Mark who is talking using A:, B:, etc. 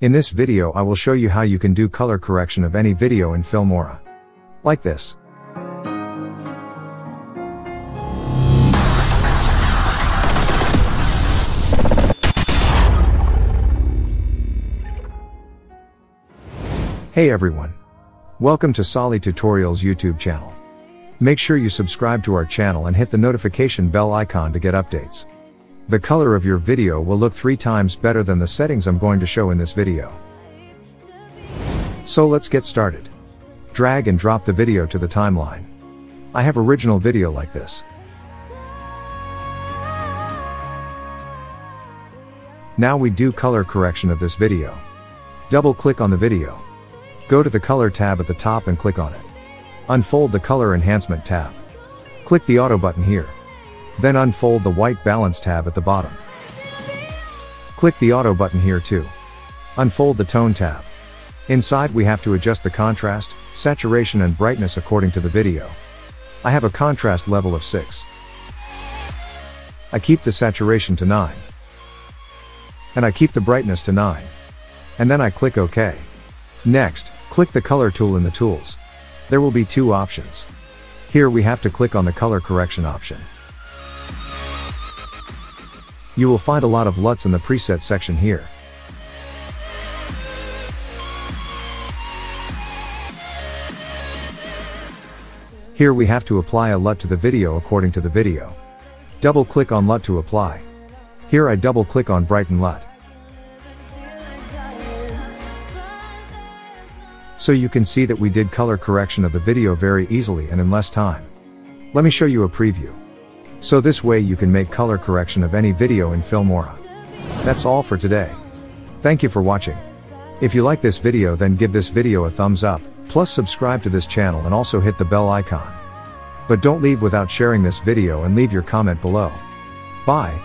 A: In this video I will show you how you can do color correction of any video in Filmora. Like this. Hey everyone. Welcome to Salih Tutorials YouTube channel. Make sure you subscribe to our channel and hit the notification bell icon to get updates. The color of your video will look three times better than the settings I'm going to show in this video. So let's get started. Drag and drop the video to the timeline. I have original video like this. Now we do color correction of this video. Double click on the video. Go to the color tab at the top and click on it. Unfold the color enhancement tab. Click the auto button here. Then unfold the white balance tab at the bottom. Click the auto button here too. Unfold the tone tab. Inside we have to adjust the contrast, saturation and brightness according to the video. I have a contrast level of 6. I keep the saturation to 9. And I keep the brightness to 9. And then I click OK. Next, click the color tool in the tools. There will be two options. Here we have to click on the color correction option. You will find a lot of LUTs in the preset section here. Here we have to apply a LUT to the video according to the video. Double click on LUT to apply. Here I double click on Brighten LUT. So you can see that we did color correction of the video very easily and in less time. Let me show you a preview. So this way you can make color correction of any video in Filmora. That's all for today. Thank you for watching. If you like this video then give this video a thumbs up, plus subscribe to this channel and also hit the bell icon. But don't leave without sharing this video and leave your comment below. Bye.